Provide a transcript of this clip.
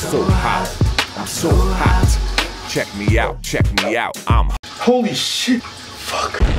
so hot. I'm so hot. Check me out, check me out. I'm Holy shit. Fuck.